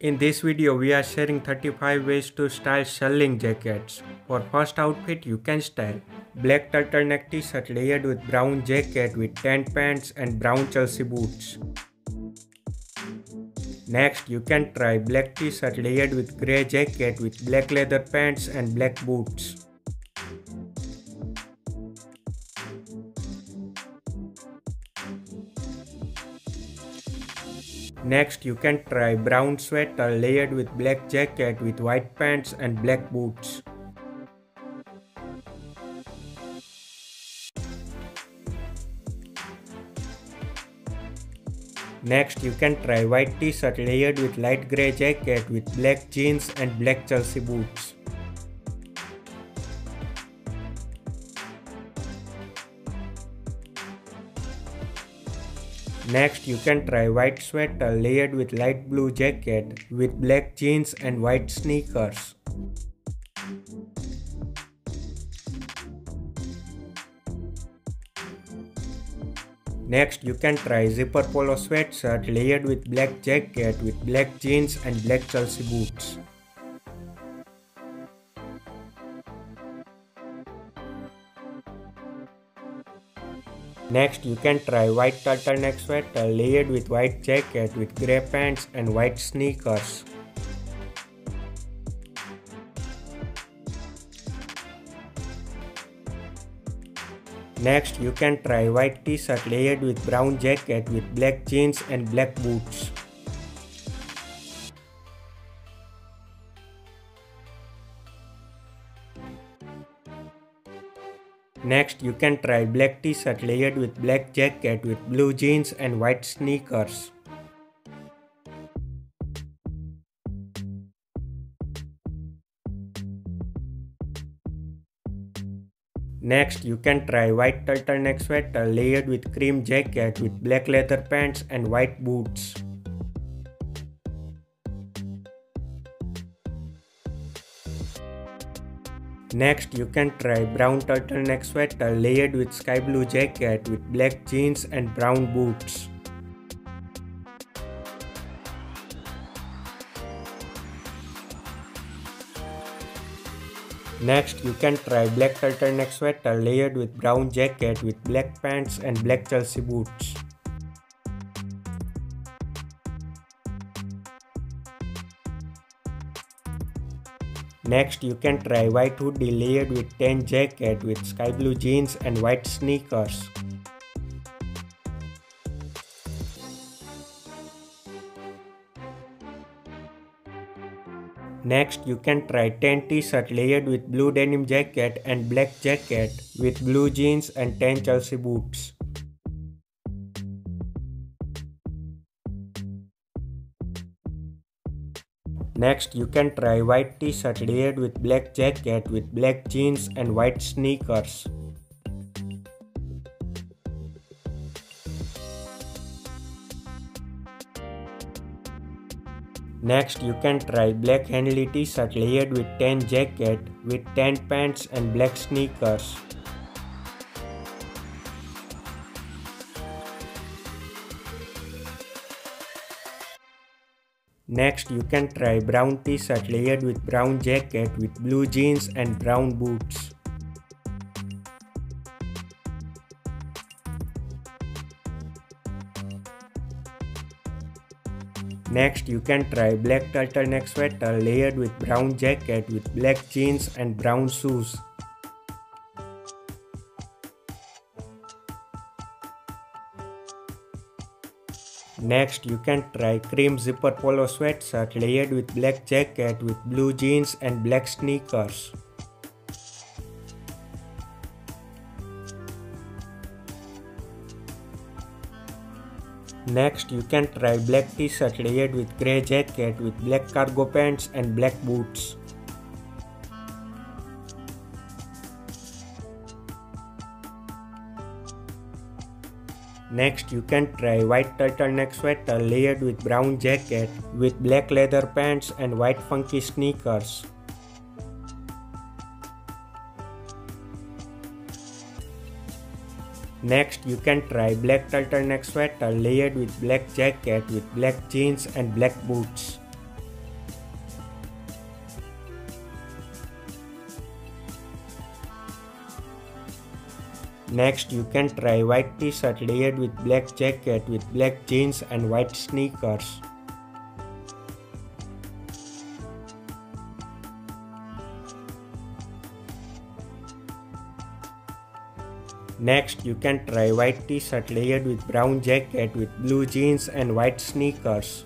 In this video, we are sharing 35 ways to style shearling jackets. For first outfit, you can style black turtleneck t-shirt layered with brown jacket with tan pants and brown Chelsea boots. Next, you can try black t-shirt layered with grey jacket with black leather pants and black boots. Next you can try brown sweater layered with black jacket with white pants and black boots. Next you can try white t-shirt layered with light grey jacket with black jeans and black Chelsea boots. Next you can try white sweater layered with light blue jacket with black jeans and white sneakers. Next you can try zipper polo sweatshirt layered with black jacket with black jeans and black Chelsea boots. Next you can try white turtleneck sweater uh, layered with white jacket with grey pants and white sneakers. Next you can try white t-shirt layered with brown jacket with black jeans and black boots. Next, you can try black t-shirt layered with black jacket with blue jeans and white sneakers. Next, you can try white turtleneck sweater layered with cream jacket with black leather pants and white boots. Next, you can try brown turtleneck sweater layered with sky blue jacket with black jeans and brown boots. Next, you can try black turtleneck sweater layered with brown jacket with black pants and black Chelsea boots. Next, you can try white hoodie layered with tan jacket with sky blue jeans and white sneakers. Next, you can try tan t-shirt layered with blue denim jacket and black jacket with blue jeans and tan Chelsea boots. Next, you can try white t-shirt layered with black jacket with black jeans and white sneakers. Next, you can try black Henley t-shirt layered with tan jacket with tan pants and black sneakers. Next, you can try brown t-shirt layered with brown jacket with blue jeans and brown boots. Next, you can try black turtleneck sweater layered with brown jacket with black jeans and brown shoes. Next, you can try cream zipper polo sweatshirt layered with black jacket with blue jeans and black sneakers. Next, you can try black t-shirt layered with grey jacket with black cargo pants and black boots. Next, you can try white turtleneck sweater layered with brown jacket with black leather pants and white funky sneakers. Next, you can try black turtleneck sweater layered with black jacket with black jeans and black boots. Next, you can try white t-shirt layered with black jacket with black jeans and white sneakers. Next, you can try white t-shirt layered with brown jacket with blue jeans and white sneakers.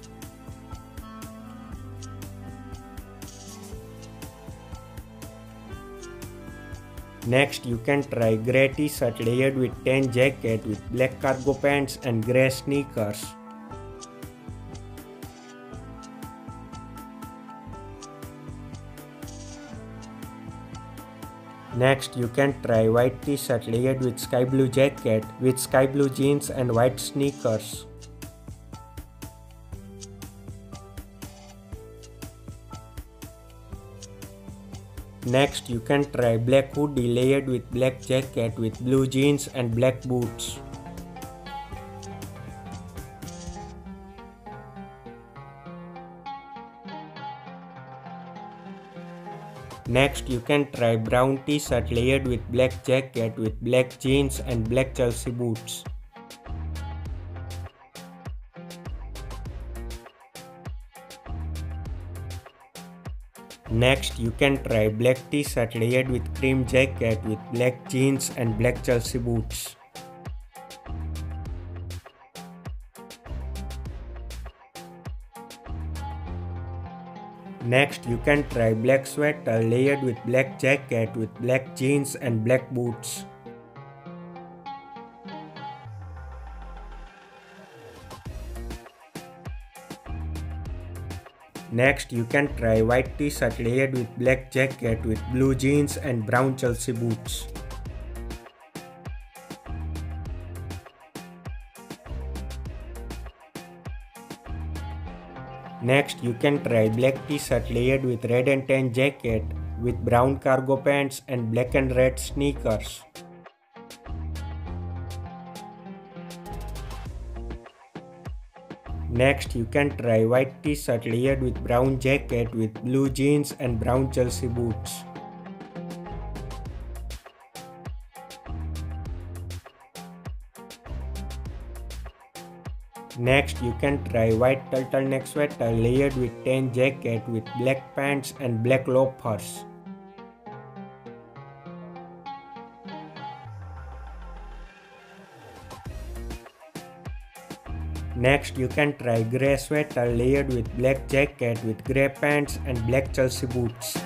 Next, you can try grey t-shirt layered with tan jacket with black cargo pants and grey sneakers. Next, you can try white t-shirt layered with sky blue jacket with sky blue jeans and white sneakers. Next, you can try black hoodie layered with black jacket with blue jeans and black boots. Next, you can try brown t-shirt layered with black jacket with black jeans and black Chelsea boots. Next, you can try black t-shirt layered with cream jacket with black jeans and black Chelsea boots. Next, you can try black sweater layered with black jacket with black jeans and black boots. Next, you can try white t-shirt layered with black jacket with blue jeans and brown Chelsea boots. Next, you can try black t-shirt layered with red and tan jacket with brown cargo pants and black and red sneakers. Next, you can try white t-shirt layered with brown jacket with blue jeans and brown Chelsea boots. Next, you can try white turtleneck sweater layered with tan jacket with black pants and black loafers. Next, you can try grey sweater layered with black jacket with grey pants and black Chelsea boots.